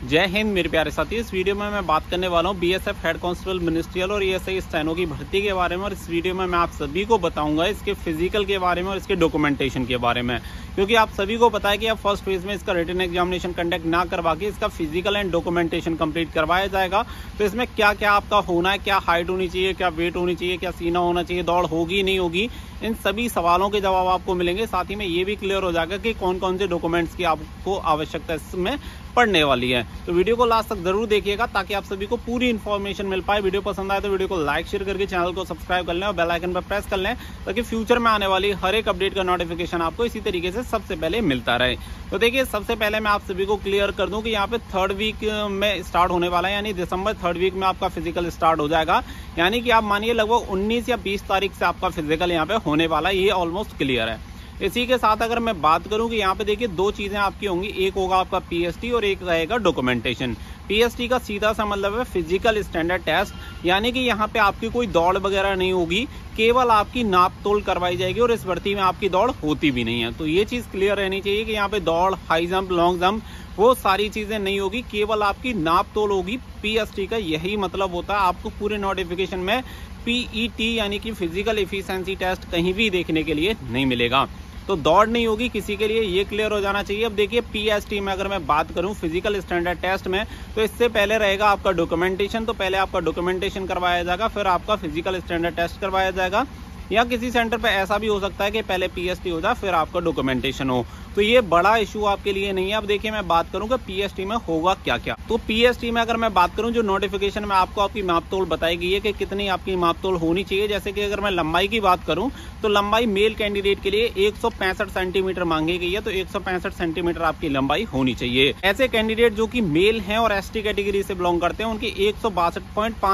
जय हिंद, मेरे प्यारे साथी। इस वीडियो में मैं बात करने वाला हूँ बीएसएफ हेड कांस्टेबल मिनिस्ट्रियल और ईएसआई स्टैनो की भर्ती के बारे में। और इस वीडियो में मैं आप सभी को बताऊँगा इसके फ़िज़िकल के बारे में और इसके डॉक्यूमेंटेशन के बारे में। क्योंकि आप सभी को पता है कि आप फ़र्स्ट फ़ेज़ में इसका रिटर्न एग्जामिनेशन कंडक्ट ना करवा के इसका फ़िज़िकल एंड डॉक्यूमेंटेशन कंप्लीट करवाया जाएगा। तो इसमें क्या क्या आपका होना है, क्या हाइट होनी चाहिए, क्या वेट होनी चाहिए, क्या सीना होना चाहिए, दौड़ होगी नहीं होगी, इन सभी सवालों के जवाब आपको मिलेंगे। साथ ही में ये भी क्लियर हो जाएगा कि कौन कौन से डॉक्यूमेंट्स की आपको आवश्यकता इसमें पढ़ने वाली है। तो वीडियो को लास्ट तक ज़रूर देखिएगा ताकि आप सभी को पूरी इन्फॉर्मेशन मिल पाए। वीडियो पसंद आए तो वीडियो को लाइक शेयर करके चैनल को सब्सक्राइब कर लें और बेल आइकन पर प्रेस कर लें ताकि फ्यूचर में आने वाली हर एक अपडेट का नोटिफिकेशन आपको इसी तरीके से सबसे पहले मिलता रहे। तो देखिए, सबसे पहले मैं आप सभी को क्लियर कर दूँ कि यहाँ पे थर्ड वीक में स्टार्ट होने वाला है, यानी दिसंबर थर्ड वीक में आपका फ़िज़िकल स्टार्ट हो जाएगा। यानी कि आप मानिए लगभग 19 या 20 तारीख से आपका फ़िज़िकल यहाँ पे होने वाला है। ये ऑलमोस्ट क्लियर है। इसी के साथ अगर मैं बात करूँ कि यहाँ पे देखिए दो चीज़ें आपकी होंगी, एक होगा आपका पीएसटी और एक रहेगा डॉक्यूमेंटेशन पीएसटी का सीधा सा मतलब है फ़िज़िकल स्टैंडर्ड टेस्ट यानी कि यहाँ पे आपकी कोई दौड़ वगैरह नहीं होगी, केवल आपकी नाप तोल करवाई जाएगी और इस भर्ती में आपकी दौड़ होती भी नहीं है। तो ये चीज़ क्लियर रहनी चाहिए कि यहाँ पे दौड़ हाई जंप लॉन्ग जंप वो सारी चीज़ें नहीं होगी, केवल आपकी नाप तोल होगी पीएसटी का यही मतलब होता है आपको पूरे नोटिफिकेशन में पीईटी यानी कि फ़िज़िकल इफिशेंसी टेस्ट कहीं भी देखने के लिए नहीं मिलेगा। तो दौड़ नहीं होगी, किसी के लिए ये क्लियर हो जाना चाहिए। अब देखिए पीएसटी में अगर मैं बात करूँ फ़िज़िकल स्टैंडर्ड टेस्ट में तो इससे पहले रहेगा आपका डॉक्यूमेंटेशन तो पहले आपका डॉक्यूमेंटेशन करवाया जाएगा, फिर आपका फ़िज़िकल स्टैंडर्ड टेस्ट करवाया जाएगा। या किसी सेंटर पर ऐसा भी हो सकता है कि पहले पीएसटी हो जाए, फिर आपका डॉक्यूमेंटेशन हो। तो ये बड़ा इशू आपके लिए नहीं है। अब देखिए मैं बात करूँ कि पीएसटी में होगा क्या क्या तो पीएसटी में अगर मैं बात करूँ, जो नोटिफिकेशन में आपको आपकी मापतोल बताई गई है कि कितनी आपकी मापतोल होनी चाहिए, जैसे कि अगर मैं लंबाई की बात करूँ तो लंबाई मेल कैंडिडेट के लिए एक सौ पैंसठ सेंटीमीटर मांगी गई है तो एक सौ पैंसठ सेंटीमीटर आपकी लंबाई होनी चाहिए। ऐसे कैंडिडेट जो की मेल है और एसटी कैटेगरी से बिलोंग करते हैं, उनकी एक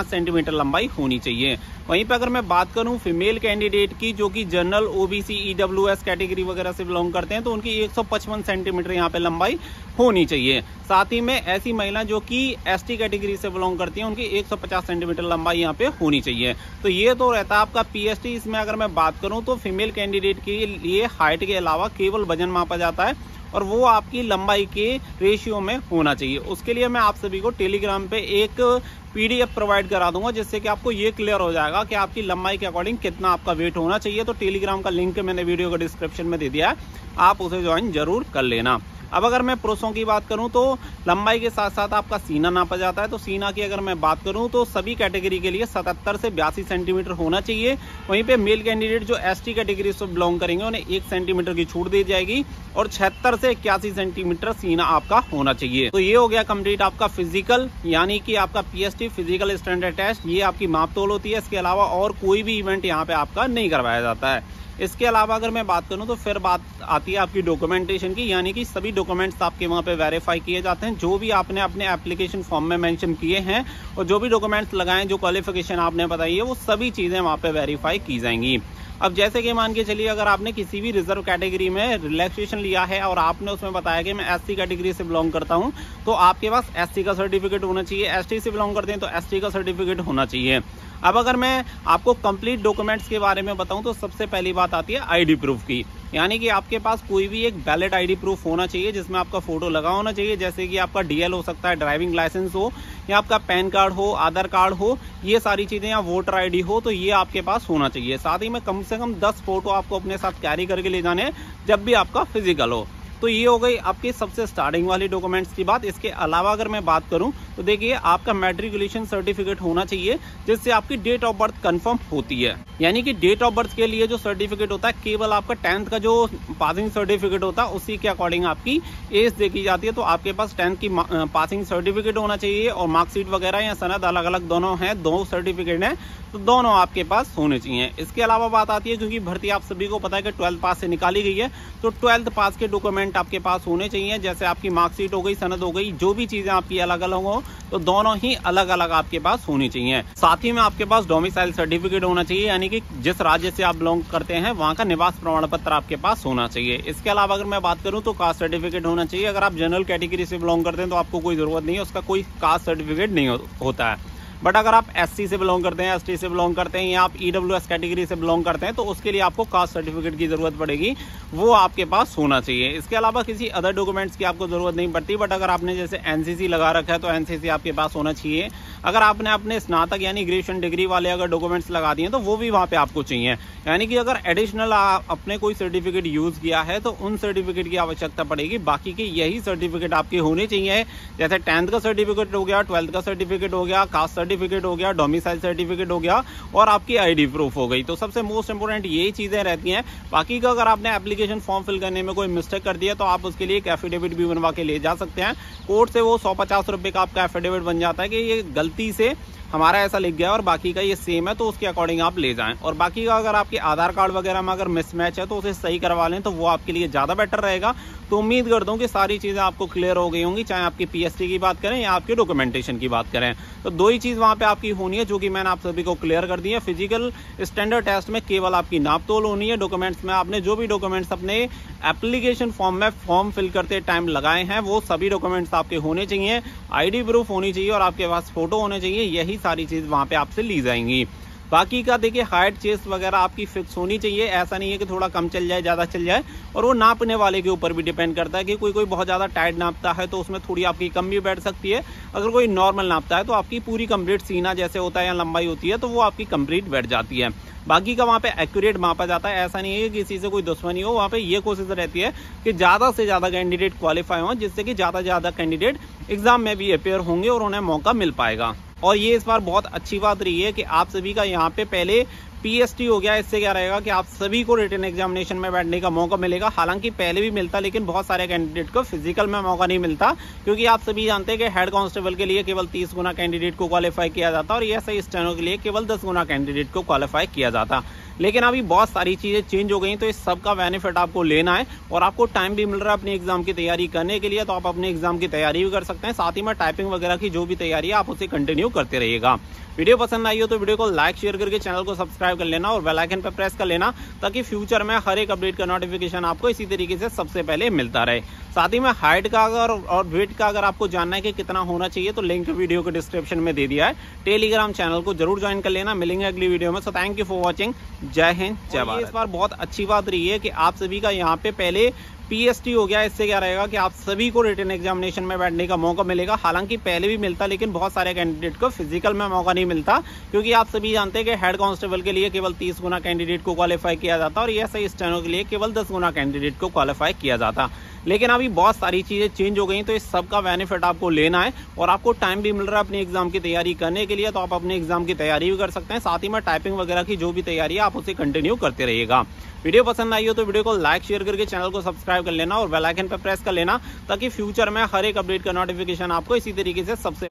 सेंटीमीटर लंबाई होनी चाहिए। वहीं पर अगर मैं बात करूँ फीमेल कैंडिडेट की, जो कि जनरल ओबीसी ईडब्ल्यूएस कैटेगरी वगैरह से बिलोंग करते हैं तो उनकी 155 सेंटीमीटर यहाँ पे लंबाई होनी चाहिए। साथ ही में ऐसी महिला जो कि एसटी कैटेगरी से बिलोंग करती है, उनकी 150 सेंटीमीटर लंबाई यहाँ पे होनी चाहिए। तो ये तो रहता है आपका पीएसटी इसमें अगर मैं बात करूँ तो फीमेल कैंडिडेट के लिए हाइट के अलावा केवल वज़न मापा जाता है। और वो आपकी लंबाई के रेशियो में होना चाहिए। उसके लिए मैं आप सभी को टेलीग्राम पे एक पीडीएफ प्रोवाइड करा दूँगा, जिससे कि आपको ये क्लियर हो जाएगा कि आपकी लंबाई के अकॉर्डिंग कितना आपका वेट होना चाहिए। तो टेलीग्राम का लिंक मैंने वीडियो का डिस्क्रिप्शन में दे दिया है। आप उसे ज्वाइन ज़रूर कर लेना। अब अगर मैं पुरुषों की बात करूँ तो लंबाई के साथ साथ आपका सीना नापा जाता है। तो सीना की अगर मैं बात करूँ तो सभी कैटेगरी के लिए 77 से बयासी सेंटीमीटर होना चाहिए। वहीं पे मेल कैंडिडेट जो एसटी कैटेगरी से बिलोंग करेंगे, उन्हें एक सेंटीमीटर की छूट दी जाएगी और छिहत्तर से इक्यासी सेंटीमीटर सीना आपका होना चाहिए। तो ये हो गया कंप्लीट आपका फ़िज़िकल यानी कि आपका पीएसटी फ़िज़िकल स्टैंडर्ड टेस्ट ये आपकी माप तोल होती है। इसके अलावा और कोई भी इवेंट यहाँ पे आपका नहीं करवाया जाता है। इसके अलावा अगर मैं बात करूँ तो फिर बात आती है आपकी डॉक्यूमेंटेशन की, यानी कि सभी डॉक्यूमेंट्स आपके वहाँ पे वेरीफाई किए जाते हैं, जो भी आपने अपने एप्लीकेशन फॉर्म में मेंशन किए हैं, और जो भी डॉक्यूमेंट्स लगाए जो क्वालिफिकेशन आपने बताई है, वो सभी चीज़ें वहाँ पे वेरीफाई की जाएँगी। अब जैसे कि मान के चलिए, अगर आपने किसी भी रिज़र्व कैटेगरी में रिलैक्सेशन लिया है, और आपने उसमें बताया कि मैं एससी कैटेगरी से बिलोंग करता हूँ तो आपके पास एससी का सर्टिफिकेट होना चाहिए। एसटी से बिलोंग करते हैं तो एसटी का सर्टिफिकेट होना चाहिए। अब अगर मैं आपको कंप्लीट डॉक्यूमेंट्स के बारे में बताऊँ तो सबसे पहली बात आती है आईडी प्रूफ की। यानी कि आपके पास कोई भी एक वैलिड आईडी प्रूफ होना चाहिए, जिसमें आपका फ़ोटो लगा होना चाहिए, जैसे कि आपका डीएल हो सकता है ड्राइविंग लाइसेंस हो, या आपका पैन कार्ड हो, आधार कार्ड हो, ये सारी चीज़ें या वोटर आईडी हो तो ये आपके पास होना चाहिए। साथ ही में कम से कम दस फ़ोटो आपको अपने साथ कैरी करके ले जाने जब भी आपका फ़िज़िकल हो। तो ये हो गई आपकी सबसे स्टार्टिंग वाली डॉक्यूमेंट्स की बात। इसके अलावा अगर मैं बात करूँ तो देखिए, आपका मेट्रिकुलेशन सर्टिफिकेट होना चाहिए, जिससे आपकी डेट ऑफ़ बर्थ कंफर्म होती है। यानी कि डेट ऑफ़ बर्थ के लिए जो सर्टिफिकेट होता है, केवल आपका टेंथ का जो पासिंग सर्टिफिकेट होता है, उसी के अकॉर्डिंग आपकी एज देखी जाती है। तो आपके पास टेंथ की पासिंग सर्टिफिकेट होना चाहिए और मार्कशीट वगैरह या सनद अलग अलग दोनों है, दो सर्टिफिकेट है तो दोनों आपके पास होने चाहिए। इसके अलावा बात आती है, क्योंकि भर्ती आप सभी को पता है कि ट्वेल्थ पास से निकाली गई है तो ट्वेल्थ पास के डॉक्यूमेंट आपके पास होने चाहिए। जैसे आपकी मार्कशीट हो गई, सनद हो गई, जो भी चीज़ें आपकी अलग अलग हो तो दोनों ही अलग अलग आपके पास होनी चाहिए। साथ ही में आपके पास डोमिसाइल सर्टिफिकेट होना चाहिए, यानी कि जिस राज्य से आप बिलोंग करते हैं, वहाँ का निवास प्रमाण पत्र आपके पास होना चाहिए। इसके अलावा अगर मैं बात करूँ तो कास्ट सर्टिफिकेट होना चाहिए। अगर आप जनरल कैटेगरी से बिलोंग करते हैं तो आपको कोई ज़रूरत नहीं है, उसका कोई कास्ट सर्टिफिकेट नहीं होता है। बट अगर आप एससी से बिलोंग करते हैं एसटी से बिलोंग करते हैं, या आप ईडब्ल्यूएस कैटेगरी से बिलोंग करते हैं तो उसके लिए आपको कास्ट सर्टिफिकेट की ज़रूरत पड़ेगी। वो आपके पास होना चाहिए। इसके अलावा किसी अदर डॉक्यूमेंट्स की आपको ज़रूरत नहीं पड़ती बट अगर आपने जैसे एनसीसी लगा रखा है तो एनसीसी आपके पास होना चाहिए। अगर आपने अपने स्नातक यानी ग्रेजुएशन डिग्री वाले अगर डॉक्यूमेंट्स लगा दिए तो वो भी वहाँ पे आपको चाहिए। यानी कि अगर एडिशनल अपने कोई सर्टिफिकेट यूज़ किया है तो उन सर्टिफिकेट की आवश्यकता पड़ेगी। बाकी के यही सर्टिफिकेट आपके होने चाहिए। जैसे टेंथ का सर्टिफिकेट हो गया ट्वेल्थ का सर्टिफिकेट हो गया कास्ट सर्टिफिकेट हो गया डोमिसाइल सर्टिफिकेट हो गया, और आपकी आईडी प्रूफ हो गई। तो सबसे मोस्ट इंपोर्टेंट यही चीज़ें रहती हैं। बाकी का अगर आपने एप्लीकेशन फॉर्म फिल करने में कोई मिस्टेक कर दिया तो आप उसके लिए एक एफिडेविट भी बनवा के ले जा सकते हैं। कोर्ट से वो सौ पचास रुपए का आपका एफिडेविट बन जाता है कि ये गलती से हमारा ऐसा लिख गया और बाकी का ये सेम है तो उसके अकॉर्डिंग आप ले जाएँ। और बाकी का अगर आपके आधार कार्ड वगैरह में अगर मिसमैच है तो उसे सही करवा लें तो वो आपके लिए ज़्यादा बेटर रहेगा। तो उम्मीद करता हूँ कि सारी चीज़ें आपको क्लियर हो गई होंगी, चाहे आपकी पीएसटी की बात करें या आपके डॉक्यूमेंटेशन की बात करें। तो दो ही चीज़ वहाँ पर आपकी होनी है, जो कि मैंने आप सभी को क्लियर कर दी है। फ़िज़िकल स्टैंडर्ड टेस्ट में केवल आपकी नाप तोल होनी है। डॉक्यूमेंट्स में आपने जो भी डॉक्यूमेंट्स अपने एप्लीकेशन फॉर्म में फॉर्म फिल करते टाइम लगाए हैं, वो सभी डॉक्यूमेंट्स आपके होने चाहिए। आईडी प्रूफ होनी चाहिए और आपके पास फ़ोटो होने चाहिए। यही सारी चीज़ वहाँ पे आपसे ली जाएँगी। बाकी का देखिए हाइट चेस्ट वगैरह आपकी फिक्स होनी चाहिए। ऐसा नहीं है कि थोड़ा कम चल जाए, ज़्यादा चल जाए। और वो नापने वाले के ऊपर भी डिपेंड करता है कि कोई कोई बहुत ज़्यादा टाइट नापता है तो उसमें थोड़ी आपकी कम भी बैठ सकती है। अगर कोई नॉर्मल नापता है तो आपकी पूरी कंप्लीट सीना जैसे होता है या लंबाई होती है तो वो आपकी कंप्लीट बैठ जाती है। बाकी का वहाँ पे एक्यूरेट मापा जाता है। ऐसा नहीं है कि किसी से कोई दुश्मनी हो, वहाँ पे ये कोशिश रहती है कि ज़्यादा से ज़्यादा कैंडिडेट क्वालिफाई हो, जिससे कि ज़्यादा से ज़्यादा कैंडिडेट एग्ज़ाम में भी अपेयर होंगे और उन्हें मौका मिल पाएगा। और ये इस बार बहुत अच्छी बात रही है कि आप सभी का यहाँ पे पहले पीएसटी हो गया, इससे क्या रहेगा कि आप सभी को रिटर्न एग्जामिनेशन में बैठने का मौका मिलेगा। हालाँकि पहले भी मिलता, लेकिन बहुत सारे कैंडिडेट को फ़िज़िकल में मौका नहीं मिलता, क्योंकि आप सभी जानते हैं कि हेड कांस्टेबल के लिए केवल तीस गुना कैंडिडेट को क्वालिफाई किया जाता और ये सही स्टैंडों के लिए केवल दस गुना कैंडिडेट को क्वालिफाई किया जाता। लेकिन अभी बहुत सारी चीज़ें चेंज हो गई तो इस सब का बेनिफिट आपको लेना है और आपको टाइम भी मिल रहा है अपने एग्ज़ाम की तैयारी करने के लिए तो आप अपने एग्ज़ाम की तैयारी भी कर सकते हैं। साथ ही में टाइपिंग वगैरह की जो भी तैयारी है, आप उसे कंटिन्यू करते रहिएगा। वीडियो पसंद आई हो तो वीडियो को लाइक शेयर करके चैनल को सब्सक्राइब कर लेना और बेल आइकन पर प्रेस कर लेना, ताकि फ्यूचर में हर एक अपडेट का नोटिफिकेशन आपको इसी तरीके से सबसे पहले मिलता रहे। साथ ही में हाइट का अगर और वेट का अगर आपको जानना है कि कितना होना चाहिए तो लिंक वीडियो के डिस्क्रिप्शन में दे दिया है। टेलीग्राम चैनल को ज़रूर ज्वाइन कर लेना। मिलेंगे अगली वीडियो में। So thank you for watching जय हिंद जय भारत इस बार बहुत अच्छी बात रही है कि आप सभी का यहाँ पे पहले पीएसटी हो गया इससे क्या रहेगा कि आप सभी को रिटर्न एग्जामिनेशन में बैठने का मौका मिलेगा। हालाँकि पहले भी मिलता लेकिन बहुत सारे कैंडिडेट को फ़िज़िकल में मौका नहीं मिलता क्योंकि आप सभी जानते हैं कि हेड कांस्टेबल के लिए केवल तीस गुना कैंडिडेट को क्वालिफाई किया जाता और यह सही स्टैंडों के लिए केवल दस गुना कैंडिडेट को क्वालिफाई किया जाता। लेकिन अभी बहुत सारी चीज़ें चेंज हो गई तो इस सब का बेनिफिट आपको लेना है और आपको टाइम भी मिल रहा है अपनी एग्ज़ाम की तैयारी करने के लिए तो आप अपने एग्ज़ाम की तैयारी भी कर सकते हैं। साथ ही में टाइपिंग वगैरह की जो भी तैयारी है, आप उसे कंटिन्यू करते रहिएगा। वीडियो पसंद आई हो तो वीडियो को लाइक शेयर करके चैनल को सब्सक्राइब कर लेना और बेलाइकन पर प्रेस कर लेना, ताकि फ्यूचर में हर एक अपडेट का नोटिफिकेशन आपको इसी तरीके से सबसे